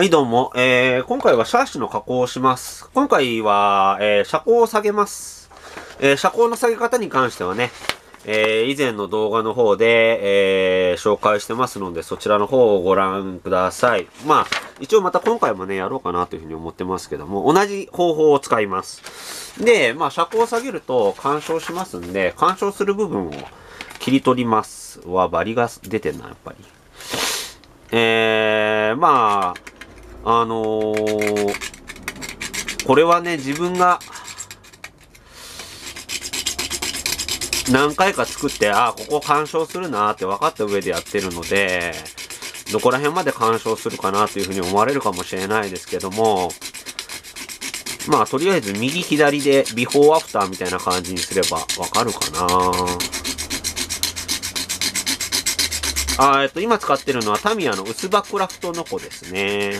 はい、どうも。えー、今回はシャーシの加工をします。今回は、えー、車高を下げます。えー、車高の下げ方に関してはね、えー、以前の動画の方で、えー、紹介してますので、そちらの方をご覧ください。まあ、一応また今回もね、やろうかなというふうに思ってますけども、同じ方法を使います。で、まあ、車高を下げると干渉しますんで、干渉する部分を切り取ります。うわ、バリが出てんな、やっぱり。えー、まあ、あのー、これはね、自分が、何回か作って、ああ、ここ干渉するなーって分かった上でやってるので、どこら辺まで干渉するかなというふうに思われるかもしれないですけども、まあ、とりあえず右左でビフォーアフターみたいな感じにすればわかるかなあえっと、今使ってるのはタミヤの薄葉クラフトノコですね。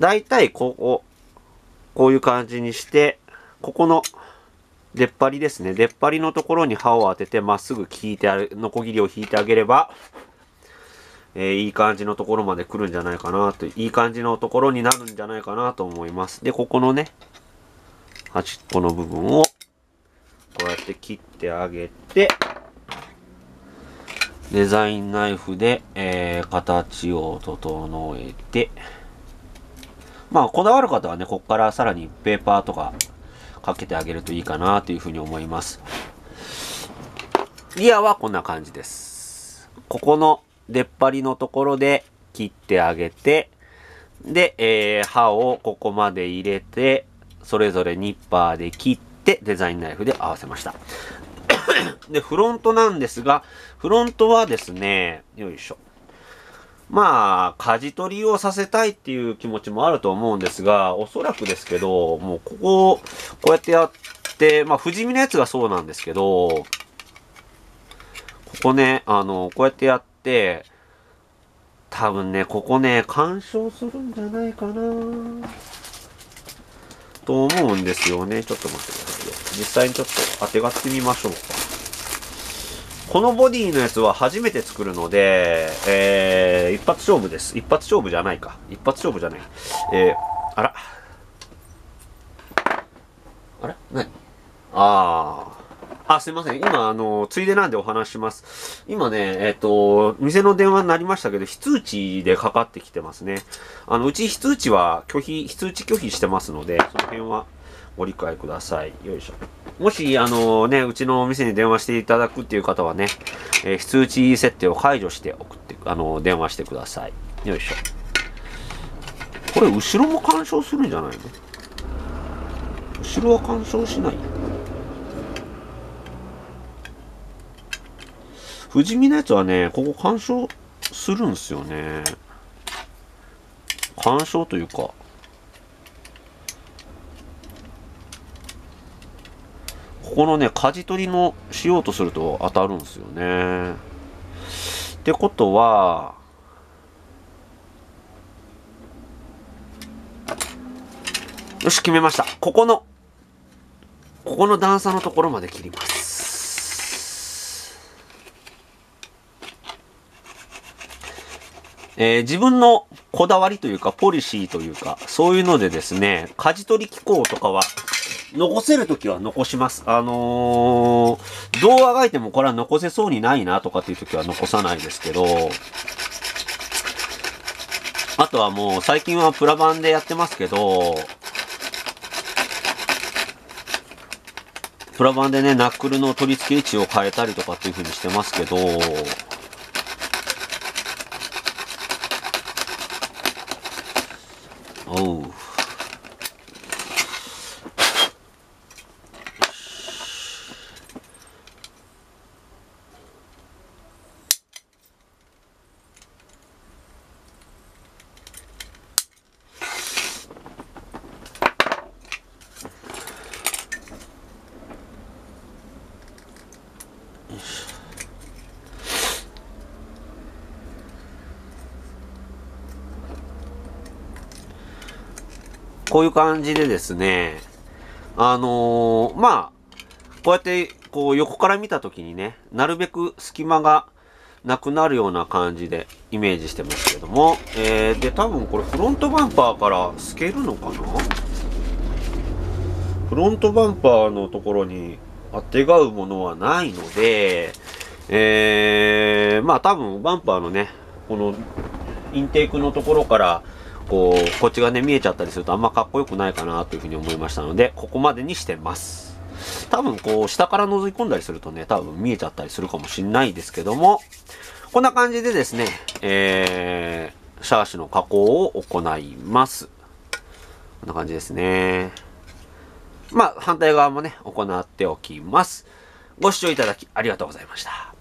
だいたいここ、こういう感じにして、ここの出っ張りですね。出っ張りのところに刃を当ててまっすぐ引いてある、ノコギリを引いてあげれば、えーいい感じのところまで来るんじゃないかなと、いい感じのところになるんじゃないかなと思います。で、ここのね、端っこの部分を、こうやって切ってあげて、デザインナイフで、えー形を整えて、まあ、こだわる方はね、ここからさらにペーパーとかかけてあげるといいかなというふうに思います。リアはこんな感じです。ここの出っ張りのところで切ってあげて、で、えー刃をここまで入れて、それぞれニッパーで切って、デザインナイフで合わせました。で、フロントなんですが、フロントはですね、よいしょ。まあ、舵取りをさせたいっていう気持ちもあると思うんですが、おそらくですけど、もうここをこうやってやって、まあ、富士見のやつがそうなんですけど、ここね、あの、こうやってやって、多分ね、ここね、干渉するんじゃないかなと思うんですよね。ちょっと待ってくださいよ。実際にちょっと当てがってみましょうか。このボディのやつは初めて作るので、えー、一発勝負です。一発勝負じゃないか。一発勝負じゃない。えー、あら。あれ？何？あー。あ、すいません。今、あの、ついでなんでお話します。今ね、えっ、と、店の電話になりましたけど、非通知でかかってきてますね。あの、うち非通知は拒否、非通知拒否してますので、その辺はご理解ください。よいしょ。もし、あのね、うちのお店に電話していただくっていう方はね、えー非通知設定を解除して送って、あの電話してください。よいしょ。これ、後ろも干渉するんじゃないの？後ろは干渉しない？富士見のやつはね、ここ干渉するんですよね。干渉というか、ここのね、舵取りのしようとすると当たるんですよね。ってことは、よし、決めました。ここの、ここの段差のところまで切ります。えー自分のこだわりというか、ポリシーというか、そういうのでですね、舵取り機構とかは、残せるときは残します。あのー、どうあがいてもこれは残せそうにないなとかっていうときは残さないですけど、あとはもう最近はプラ版でやってますけど、プラ版でね、ナックルの取り付け位置を変えたりとかっていう風にしてますけど、おう。こういう感じでですね、あのーまあ、こうやって、こう横から見たときにね、なるべく隙間がなくなるような感じでイメージしてますけども、えー、で多分これフロントバンパーから透けるのかな？フロントバンパーのところにあてがうものはないので、えー、まあ多分バンパーのね、このインテークのところから、こう、こっちがね、見えちゃったりするとあんまかっこよくないかなというふうに思いましたので、ここまでにしてます。多分こう、下から覗き込んだりするとね、多分見えちゃったりするかもしんないですけども、こんな感じでですね、えー、シャーシの加工を行います。こんな感じですね。まあ、反対側もね、行っておきます。ご視聴いただきありがとうございました。